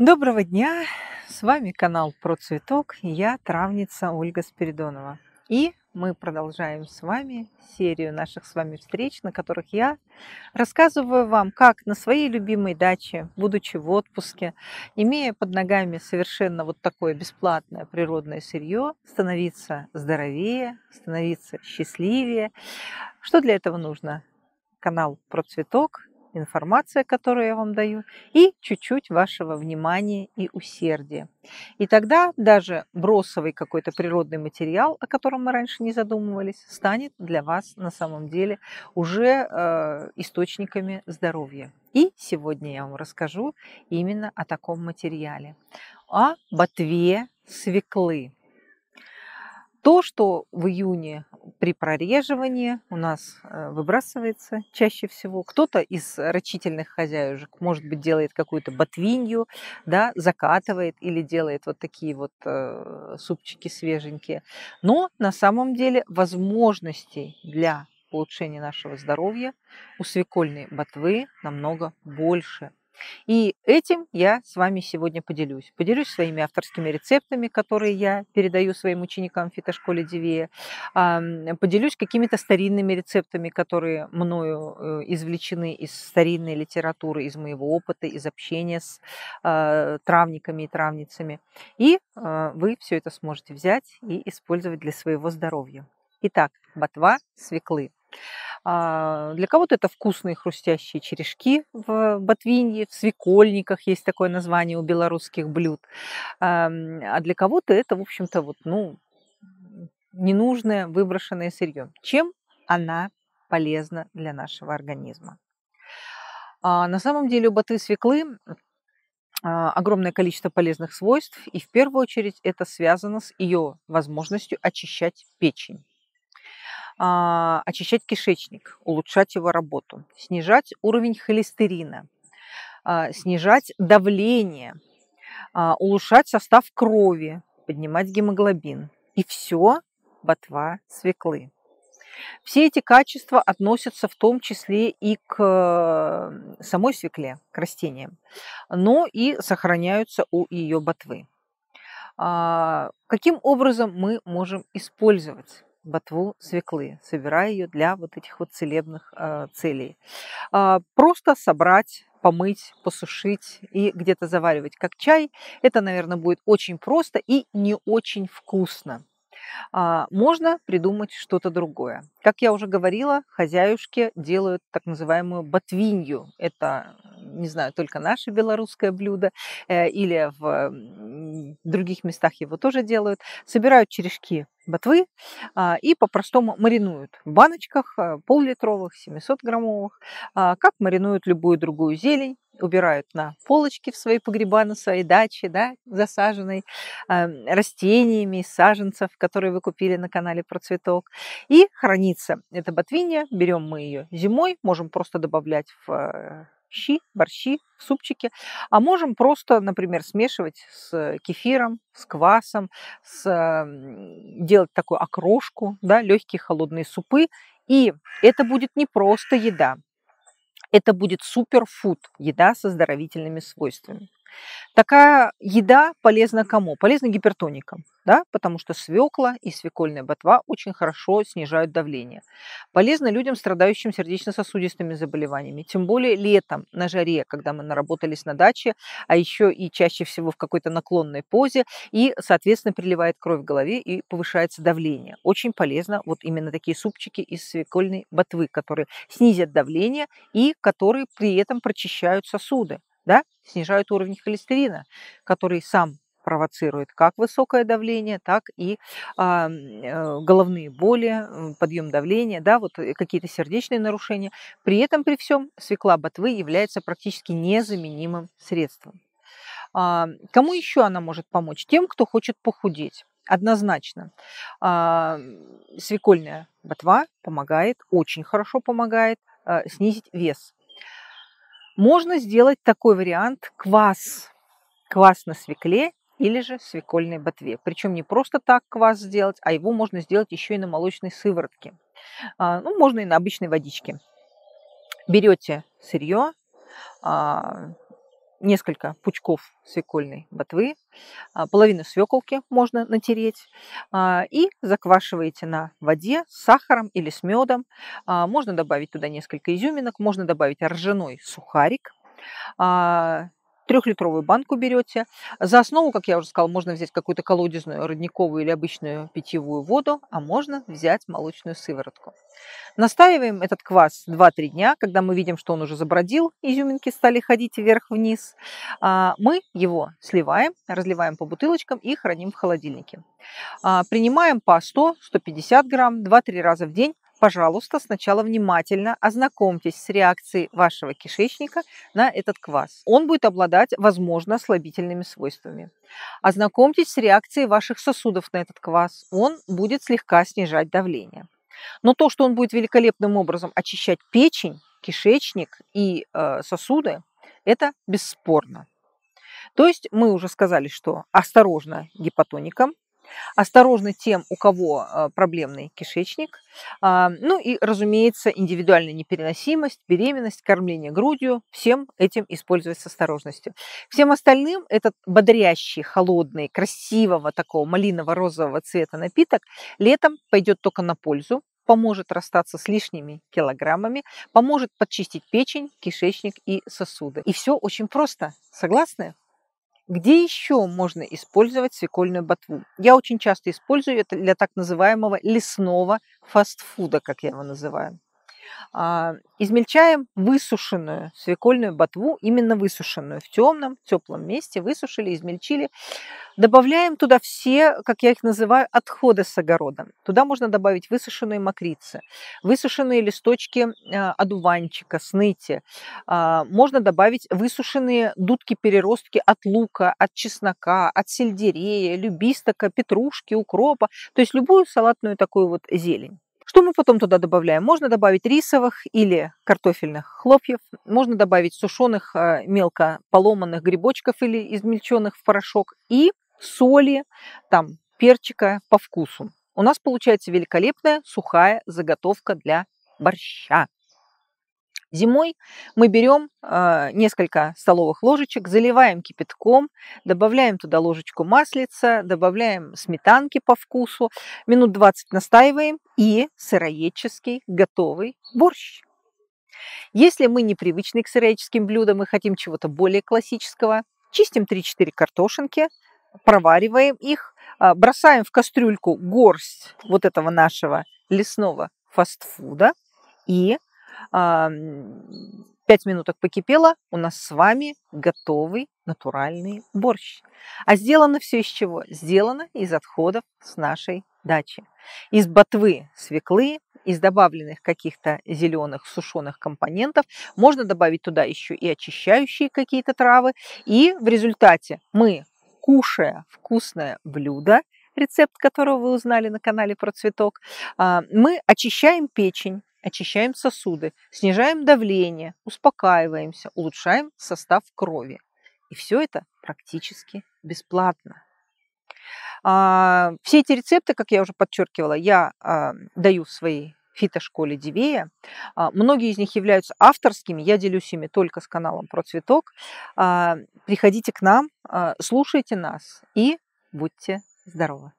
Доброго дня! С вами канал Про Цветок я, травница Ольга Спиридонова. И мы продолжаем с вами серию наших с вами встреч, на которых я рассказываю вам, как на своей любимой даче, будучи в отпуске, имея под ногами совершенно вот такое бесплатное природное сырье, становиться здоровее, становиться счастливее. Что для этого нужно? Канал Про Цветок, информация, которую я вам даю, и чуть-чуть вашего внимания и усердия. И тогда даже бросовый какой-то природный материал, о котором мы раньше не задумывались, станет для вас на самом деле уже э, источниками здоровья. И сегодня я вам расскажу именно о таком материале, о ботве свеклы. То, что в июне при прореживании у нас э, выбрасывается чаще всего. Кто-то из рачительных хозяюшек, может быть, делает какую-то ботвинью, да, закатывает или делает вот такие вот э, супчики свеженькие. Но на самом деле возможностей для улучшения нашего здоровья у свекольной ботвы намного больше. И этим я с вами сегодня поделюсь. Поделюсь своими авторскими рецептами, которые я передаю своим ученикам в фитошколе Дивея. Поделюсь какими-то старинными рецептами, которые мною э, извлечены из старинной литературы, из моего опыта, из общения с а, травниками и травницами. И а, вы все это сможете взять и использовать для своего здоровья. Итак, ботва свеклы. А, для кого-то это вкусные хрустящие черешки в ботвинье, в свекольниках есть такое название у белорусских блюд. А для кого-то это, в общем-то, вот, ну, ненужное выброшенное сырье. Чем она полезна для нашего организма? А на самом деле у ботвы свеклы огромное количество полезных свойств, и в первую очередь это связано с ее возможностью очищать печень. А, очищать кишечник, улучшать его работу, снижать уровень холестерина, а, снижать давление, а, улучшать состав крови, поднимать гемоглобин. И все ботва свеклы. Все эти качества относятся в том числе и к самой свекле, к растениям, но и сохраняются у ее ботвы. Каким образом мы можем использовать ботву свеклы, собирая ее для вот этих вот целебных э, целей. Э, просто собрать помыть, посушить и где-то заваривать как чай. Это, наверное, будет очень просто и не очень вкусно. А, можно придумать что-то другое. Как я уже говорила, хозяюшки делают так называемую ботвинью. Это, не знаю, только наше белорусское блюдо э, или в других местах его тоже делают. Собирают черешки ботвы а, и по-простому маринуют в баночках а, пол-литровых, 700-граммовых, а, как маринуют любую другую зелень, убирают на полочки в свои погреба, на своей даче, да, засаженной растениями саженцев, которые вы купили на канале про цветок. И хранится эта ботвинья, берем мы ее зимой, можем просто добавлять в щи, борщи, супчики. А можем просто, например, смешивать с кефиром, с квасом, с, делать такую окрошку, да, легкие холодные супы. И это будет не просто еда, это будет суперфуд, еда со здоровительными свойствами. Такая еда полезна кому? Полезна гипертоникам, да, потому что свекла и свекольная ботва очень хорошо снижают давление. Полезно людям, страдающим сердечно-сосудистыми заболеваниями, тем более летом на жаре, когда мы наработались на даче, а еще и чаще всего в какой-то наклонной позе, и, соответственно, приливает кровь в голове и повышается давление. Очень полезно вот именно такие супчики из свекольной ботвы, которые снизят давление и которые при этом прочищают сосуды да, снижают уровень холестерина, который сам провоцирует как высокое давление, так и а, э, головные боли, подъем давления, да, вот э, какие-то сердечные нарушения. При этом, при всем, свекла ботвы является практически незаменимым средством. А, кому еще она может помочь? Тем, кто хочет похудеть. Однозначно. А, свекольная ботва помогает, очень хорошо помогает снизить вес. Можно сделать такой вариант квас. Квас на свекле или же свекольной ботве. Причем не просто так квас сделать, а его можно сделать еще и на молочной сыворотке. А, ну, можно и на обычной водичке. Берете сырье, а, несколько пучков свекольной ботвы, а, половину свеколки можно натереть а, и заквашиваете на воде с сахаром или с медом. А, можно добавить туда несколько изюминок, можно добавить ржаной сухарик, трехлитровую банку берете. За основу, как я уже сказала, можно взять какую-то колодезную, родниковую или обычную питьевую воду, а можно взять молочную сыворотку. Настаиваем этот квас 2-3 дня, когда мы видим, что он уже забродил, изюминки стали ходить вверх-вниз. А, мы его сливаем, разливаем по бутылочкам и храним в холодильнике. А, принимаем по 100-150 грамм 2-3 раза в день пожалуйста, сначала внимательно ознакомьтесь с реакцией вашего кишечника на этот квас. Он будет обладать, возможно, слабительными свойствами. Ознакомьтесь с реакцией ваших сосудов на этот квас. Он будет слегка снижать давление. Но то, что он будет великолепным образом очищать печень, кишечник и э, сосуды, это бесспорно. То есть мы уже сказали, что осторожно гипотоникам, осторожны тем, у кого э, проблемный кишечник. А, ну и, разумеется, индивидуальная непереносимость, беременность, кормление грудью. Всем этим использовать с осторожностью. Всем остальным этот бодрящий, холодный, красивого такого малиново-розового цвета напиток летом пойдет только на пользу поможет расстаться с лишними килограммами, поможет подчистить печень, кишечник и сосуды. И все очень просто. Согласны? Где еще можно использовать свекольную ботву? Я очень часто использую это для так называемого лесного фастфуда, как я его называю. А, измельчаем высушенную свекольную ботву, именно высушенную, в темном, теплом месте, высушили, измельчили. Добавляем туда все, как я их называю, отходы с огорода. Туда можно добавить высушенные мокрицы, высушенные листочки а, одуванчика, сныти. А, можно добавить высушенные дудки-переростки от лука, от чеснока, от сельдерея, любистока, петрушки, укропа. То есть любую салатную такую вот зелень. Что мы потом туда добавляем? Можно добавить рисовых или картофельных хлопьев, можно добавить сушеных э, мелко поломанных грибочков или измельченных в порошок и соли, там, перчика по вкусу. У нас получается великолепная сухая заготовка для борща. Зимой мы берем э, несколько столовых ложечек, заливаем кипятком, добавляем туда ложечку маслица, добавляем сметанки по вкусу, минут 20 настаиваем и сыроедческий готовый борщ. Если мы не привычны к сыроедческим блюдам и хотим чего-то более классического, чистим 3-4 картошинки, провариваем их, э, бросаем в кастрюльку горсть вот этого нашего лесного фастфуда и Пять минуток покипело, у нас с вами готовый натуральный борщ. А сделано все из чего? Сделано из отходов с нашей дачи. Из ботвы свеклы, из добавленных каких-то зеленых сушеных компонентов. Можно добавить туда еще и очищающие какие-то травы. И в результате мы, кушая вкусное блюдо, рецепт которого вы узнали на канале про цветок, а, мы очищаем печень, очищаем сосуды, снижаем давление, успокаиваемся, улучшаем состав крови. И все это практически бесплатно. А, все эти рецепты, как я уже подчеркивала, я а, даю в своей фитошколе Дивея. А, многие из них являются авторскими, я делюсь ими только с каналом про цветок. Приходите к нам, слушайте нас и будьте здоровы.